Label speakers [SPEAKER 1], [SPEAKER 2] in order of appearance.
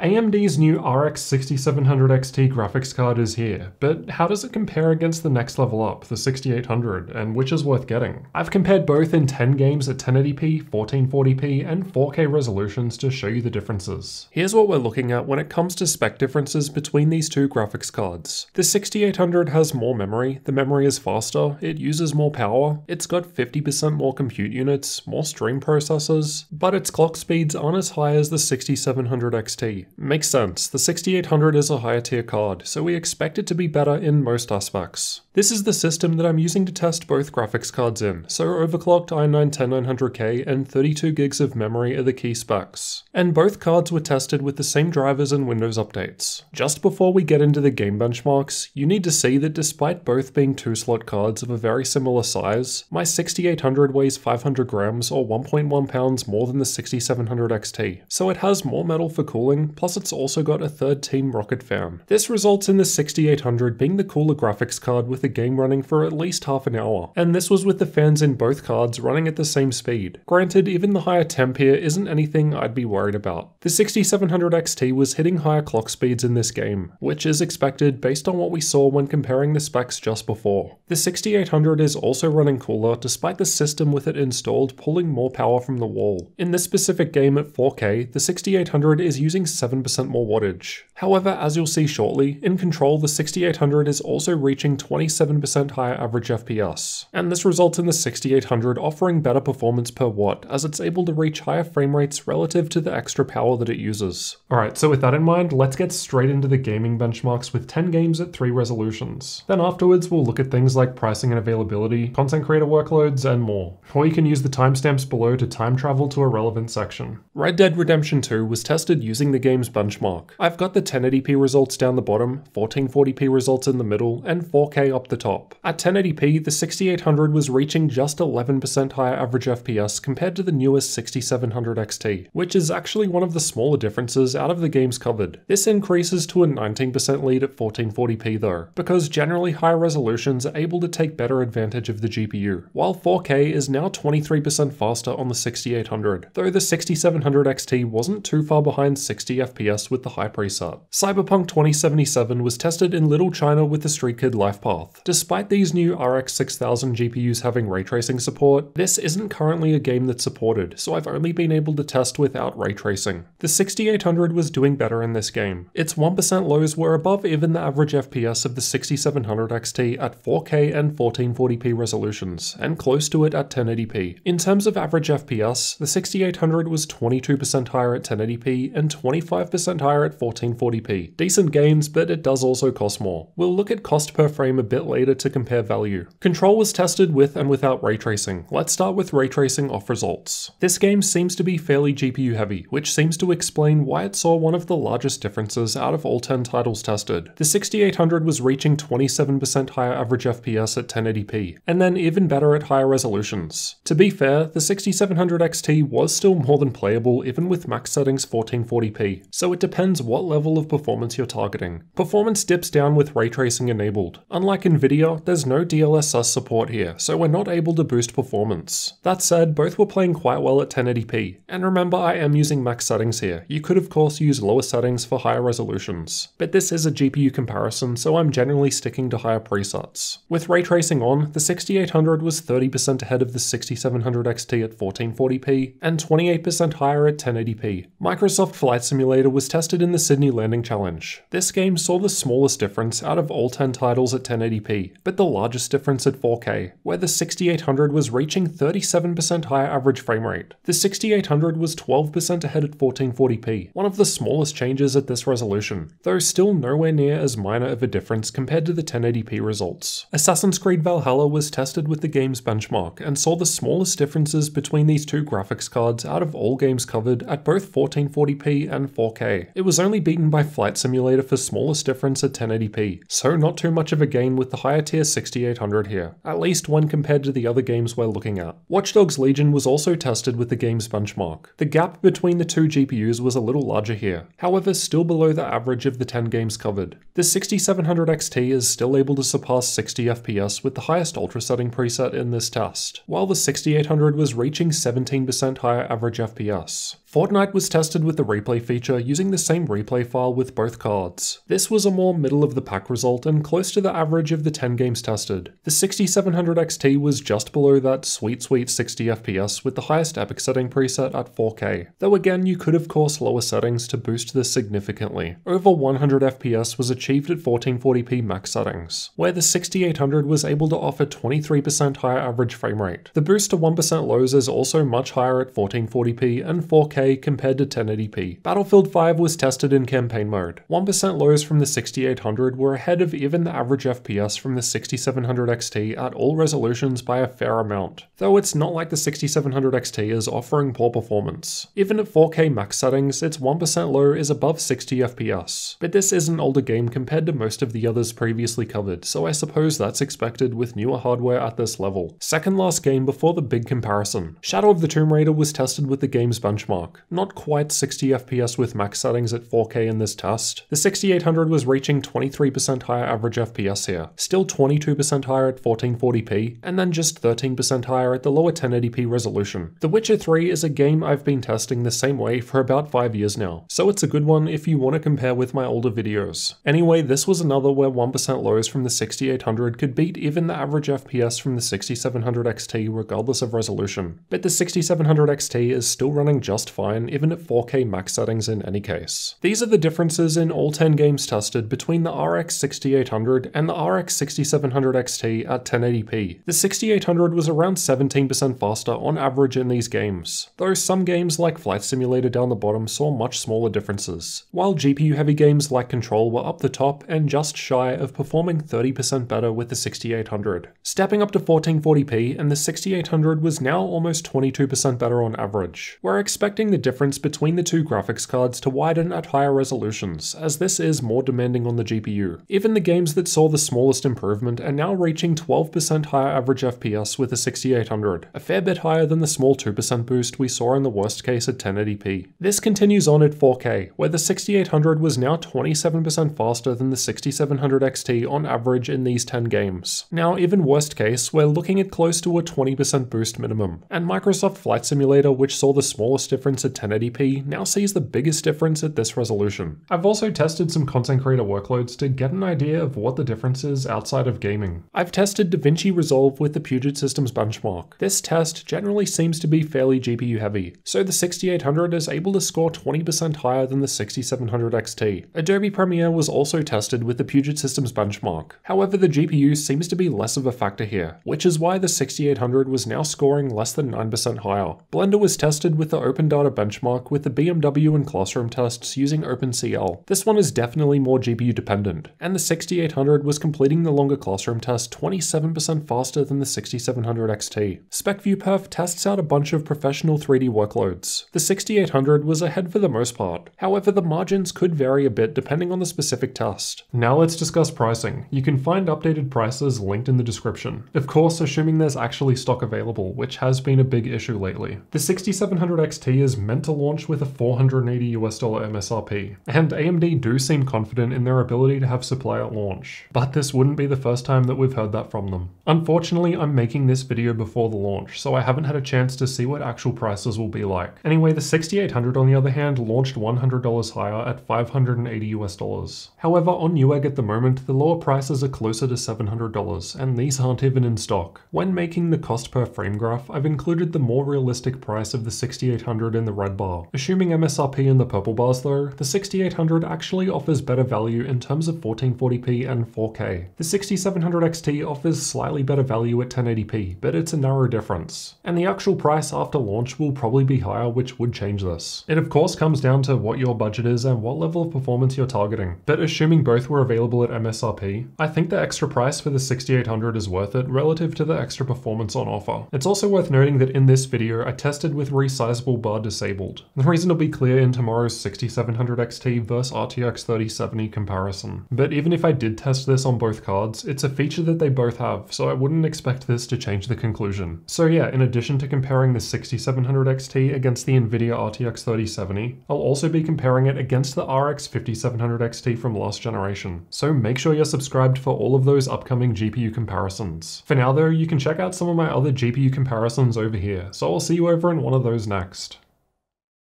[SPEAKER 1] AMD's new RX 6700 XT graphics card is here, but how does it compare against the next level up, the 6800, and which is worth getting? I've compared both in 10 games at 1080p, 1440p, and 4K resolutions to show you the differences. Here's what we're looking at when it comes to spec differences between these two graphics cards. The 6800 has more memory, the memory is faster, it uses more power, it's got 50% more compute units, more stream processors, but its clock speeds aren't as high as the 6700 XT. Makes sense, the 6800 is a higher tier card, so we expect it to be better in most aspects. This is the system that I'm using to test both graphics cards in, so overclocked i9 10900K and 32 gigs of memory are the key specs. And both cards were tested with the same drivers and Windows updates. Just before we get into the game benchmarks, you need to see that despite both being two slot cards of a very similar size, my 6800 weighs 500 grams or 1.1 pounds more than the 6700 XT, so it has more metal for cooling plus it's also got a third team rocket fan. This results in the 6800 being the cooler graphics card with the game running for at least half an hour, and this was with the fans in both cards running at the same speed. Granted, even the higher temp here isn't anything I'd be worried about. The 6700 XT was hitting higher clock speeds in this game, which is expected based on what we saw when comparing the specs just before. The 6800 is also running cooler despite the system with it installed pulling more power from the wall. In this specific game at 4K, the 6800 is using 7% more wattage. However, as you'll see shortly, in Control the 6800 is also reaching 27% higher average FPS, and this results in the 6800 offering better performance per watt as it's able to reach higher frame rates relative to the extra power that it uses. Alright, so with that in mind, let's get straight into the gaming benchmarks with 10 games at 3 resolutions. Then afterwards we'll look at things like pricing and availability, content creator workloads, and more. Or you can use the timestamps below to time travel to a relevant section. Red Dead Redemption 2 was tested using the game's benchmark. I've got the 1080p results down the bottom, 1440p results in the middle, and 4K up the top. At 1080p, the 6800 was reaching just 11% higher average FPS compared to the newest 6700 XT, which is actually one of the smaller differences out of the games covered. This increases to a 19% lead at 1440p though, because generally higher resolutions are able to take better advantage of the GPU, while 4K is now 23% faster on the 6800, though the 6700 XT wasn't too far behind 60 FPS with the high preset. Cyberpunk 2077 was tested in Little China with the Street Kid Life Path. Despite these new RX 6000 GPUs having ray tracing support, this isn't currently a game that's supported, so I've only been able to test without ray tracing. The 6800 was doing better in this game. Its 1% lows were above even the average FPS of the 6700 XT at 4K and 1440p resolutions, and close to it at 1080p. In terms of average FPS, the 6800 was 22% higher at 1080p and 25% higher at 1440p. Decent gains, but it does also cost more. We'll look at cost per frame a bit later to compare value. Control was tested with and without ray tracing. Let's start with ray tracing off results. This game seems to be fairly GPU heavy, which seems to explain why it saw one of the largest differences out of all 10 titles tested. The 6800 was reaching 27% higher average FPS at 1080p, and then even better at higher resolutions. To be fair, the 6700 XT was still more than playable even with max settings 1440p, so it depends what level of performance you're targeting. Performance dips down with ray tracing enabled. Unlike Nvidia, there's no DLSS support here, so we're not able to boost performance. That said, both were playing quite well at 1080p, and remember I am using max settings here. You could of course use lower settings for higher resolutions, but this is a GPU comparison, so I'm generally sticking to higher presets. With ray tracing on, the 6800 was 30% ahead of the 6700 XT at 1440p, and 28% higher at 1080p. Microsoft Flight Simulator was tested in the Sydney Landing Challenge. This game saw the smallest difference out of all 10 titles at 1080p, but the largest difference at 4K, where the 6800 was reaching 37% higher average frame rate. The 6800 was 12% ahead at 1440p, one of the smallest changes at this resolution, though still nowhere near as minor of a difference compared to the 1080p results. Assassin's Creed Valhalla was tested with the game's benchmark and saw the smallest differences between these two graphics cards out of all games covered at both 1440p and 4K. It was only beaten by Flight Simulator for smallest difference at 1080p, so not too much of a gain with the higher tier 6800 here, at least when compared to the other games we're looking at. Watch Dogs Legion was also tested with the game's benchmark. The gap between the two GPUs was a little larger here, however still below the average of the 10 games covered. The 6700 XT is still able to surpass 60 FPS with the highest ultra setting preset in this test, while the 6800 was reaching 17% higher average FPS. Fortnite was tested with the replay feature using the same replay file with both cards. This was a more middle of the pack result and close to the average of the 10 games tested. The 6700 XT was just below that sweet sweet 60 FPS with the highest epic setting preset at 4K, though again you could of course lower settings to boost this significantly. Over 100 FPS was achieved at 1440p max settings, where the 6800 was able to offer 23% higher average frame rate. The boost to 1% lows is also much higher at 1440p and 4K compared to 1080p. Battlefield 5 was tested in campaign mode. 1% lows from the 6800 were ahead of even the average FPS from the 6700 XT at all resolutions by a fair amount, though it's not like the 6700 XT is offering poor performance. Even at 4K max settings, its 1% low is above 60 FPS, but this is an older game compared to most of the others previously covered, so I suppose that's expected with newer hardware at this level. Second last game before the big comparison. Shadow of the Tomb Raider was tested with the game's benchmark. Not quite 60 FPS with max settings at 4K in this test. The 6800 was reaching 23% higher average FPS here, still 22% higher at 1440p, and then just 13% higher at the lower 1080p resolution. The Witcher 3 is a game I've been testing the same way for about 5 years now, so it's a good one if you want to compare with my older videos. Anyway, this was another where 1% lows from the 6800 could beat even the average FPS from the 6700 XT regardless of resolution. But the 6700 XT is still running just fine even at 4K max settings in any case. These are the differences in all 10 games tested between the RX 6800 and the RX 6700 XT at 1080p. The 6800 was around 17% faster on average in these games, though some games like Flight Simulator down the bottom saw much smaller differences, while GPU heavy games like Control were up the top and just shy of performing 30% better with the 6800. Stepping up to 1440p and the 6800 was now almost 22% better on average. We're expecting the difference between the two graphics cards to widen at higher resolutions, as this is more demanding on the GPU. Even the games that saw the smallest improvement are now reaching 12% higher average FPS with the 6800, a fair bit higher than the small 2% boost we saw in the worst case at 1080p. This continues on at 4K, where the 6800 was now 27% faster than the 6700 XT on average in these 10 games. Now, even worst case, we're looking at close to a 20% boost minimum, and Microsoft Flight Simulator, which saw the smallest difference at 1080p, now sees the biggest difference at this resolution. I've also tested some content creator workloads to get an idea of what the difference is outside of gaming. I've tested DaVinci Resolve with the Puget Systems benchmark. This test generally seems to be fairly GPU heavy, so the 6800 is able to score 20% higher than the 6700 XT. Adobe Premiere was also tested with the Puget Systems benchmark. However, the GPU seems to be less of a factor here, which is why the 6800 was now scoring less than 9% higher. Blender was tested with the OpenData benchmark with the BMW and Classroom tests using OpenCL. This one is definitely more GPU dependent, and the 6800 was completing the longer Classroom test 27% faster than the 6700 XT. SpecViewPerf tests out a bunch of professional 3D workloads. The 6800 was ahead for the most part, however the margins could vary a bit depending on the specific test. Now let's discuss pricing. You can find updated prices linked in the description. Of course, assuming there's actually stock available, which has been a big issue lately. The 6700 XT is meant to launch with a 480 US dollar MSRP, and AMD do seem confident in their ability to have supply at launch. But this wouldn't be the first time that we've heard that from them. Unfortunately, I'm making this video before the launch, so I haven't had a chance to see what actual prices will be like. Anyway, the 6800 on the other hand launched $100 higher at 580 US dollars. However, on Newegg at the moment, the lower prices are closer to $700, and these aren't even in stock. When making the cost per frame graph, I've included the more realistic price of the 6800 in the red bar. Assuming MSRP in the purple bars though, the 6800 actually offers better value in terms of 1440p and 4K. The 6700 XT offers slightly better value at 1080p, but it's a narrow difference. And the actual price after launch will probably be higher, which would change this. It of course comes down to what your budget is and what level of performance you're targeting. But assuming both were available at MSRP, I think the extra price for the 6800 is worth it relative to the extra performance on offer. It's also worth noting that in this video, I tested with resizable bar disabled. The reason will be clear in tomorrow's 6700 XT versus RTX 3070 comparison. But even if I did test this on both cards, it's a feature that they both have, so I wouldn't expect this to change the conclusion. So yeah, in addition to comparing the 6700 XT against the Nvidia RTX 3070, I'll also be comparing it against the RX 5700 XT from last generation. So make sure you're subscribed for all of those upcoming GPU comparisons. For now though, you can check out some of my other GPU comparisons over here, so I'll see you over in one of those next.